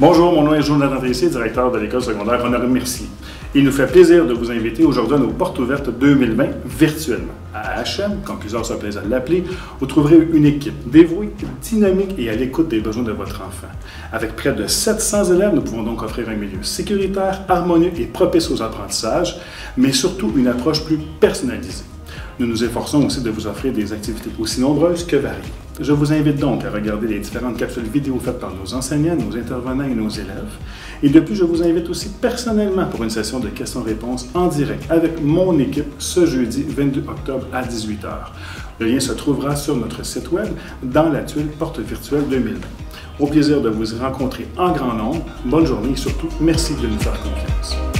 Bonjour, mon nom est Jonathan Tressé, directeur de l'école secondaire Honoré Mercier. Il nous fait plaisir de vous inviter aujourd'hui à nos portes ouvertes 2020 virtuellement. À HM, comme plusieurs se plaisent à l'appeler, vous trouverez une équipe dévouée, dynamique et à l'écoute des besoins de votre enfant. Avec près de 700 élèves, nous pouvons donc offrir un milieu sécuritaire, harmonieux et propice aux apprentissages, mais surtout une approche plus personnalisée. Nous nous efforçons aussi de vous offrir des activités aussi nombreuses que variées. Je vous invite donc à regarder les différentes capsules vidéo faites par nos enseignants, nos intervenants et nos élèves. Et de plus, je vous invite aussi personnellement pour une session de questions-réponses en direct avec mon équipe ce jeudi 22 octobre à 18h. Le lien se trouvera sur notre site web dans la tuile Porte virtuelle 2020. Au plaisir de vous rencontrer en grand nombre. Bonne journée et surtout, merci de nous faire confiance.